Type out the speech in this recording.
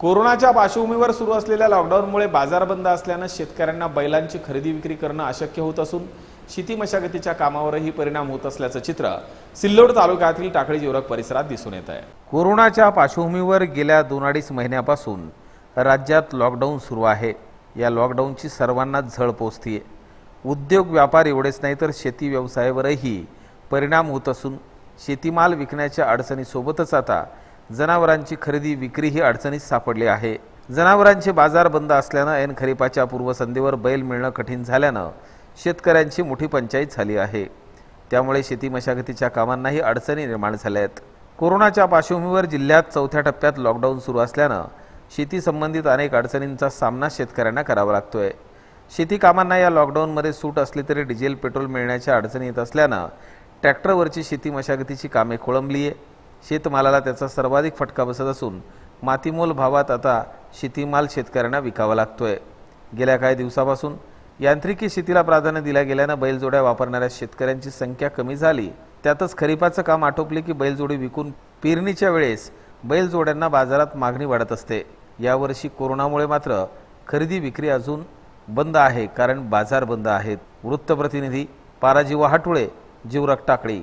कोरोनाच्या पार्श्वभूमीवर सुरू असलेल्या लॉकडाऊनमुळे बाजार बंद असल्यानं शेतकऱ्यांना बैलांची खरेदी विक्री करणं अशक्य होत असून शेती मशागतीच्या कामावरही परिणाम होत असल्याचं चित्र सिल्लोड तालुक्यातील टाकळी जोरक परिसरात दिसून येत आहे. कोरोनाच्या पार्श्वभूमीवर गेल्या दोन अडीच महिन्यापासून राज्यात लॉकडाऊन सुरू आहे. या लॉकडाऊनची सर्वांनाच झळ पोचतीये. उद्योग व्यापार एवढेच नाही तर शेती व्यवसायावरही परिणाम होत असून शेतीमाल विकण्याच्या अडचणीसोबतच आता जनावरांची खरेदी विक्री ही अडचणीत सापडली आहे. जनावरांचे बाजार बंद असल्यानं ऐन खरीपाच्या पूर्वसंध्येवर बैल मिळणं कठीण झाल्यानं शेतकऱ्यांची मोठी पंचायत झाली आहे. त्यामुळे शेती मशागतीच्या कामांनाही अडचणी निर्माण झाल्या आहेत कोरोनाच्या पार्श्वभूमीवर जिल्ह्यात चौथ्या टप्प्यात लॉकडाऊन सुरू असल्यानं शेती संबंधित अनेक अडचणींचा सामना शेतकऱ्यांना करावा लागतोय. शेती कामांना या लॉकडाऊनमध्ये सूट असली तरी डिझेल पेट्रोल मिळण्याच्या अडचणी येत असल्यानं ट्रॅक्टरवरची शेती मशागतीची कामे खोळंबली आहे शेतमालाला त्याचा सर्वाधिक फटका बसत असून मातीमोल भावात आता शेतीमाल शेतकऱ्यांना विकावा लागतोय. गेल्या काही दिवसापासून यांत्रिकी शेतीला प्राधान्य दिल्या गेल्यानं बैलजोड्या वापरणाऱ्या शेतकऱ्यांची संख्या कमी झाली. त्यातच खरीपाचं काम आटोपले की बैलजोडी विकून पेरणीच्या वेळेस बैलजोड्यांना बाजारात मागणी वाढत असते. यावर्षी कोरोनामुळे मात्र खरेदी विक्री अजून बंद आहे कारण बाजार बंद आहेत. वृत्तप्रतिनिधी पाराजी वहाटुळे जीवरक टाकळी.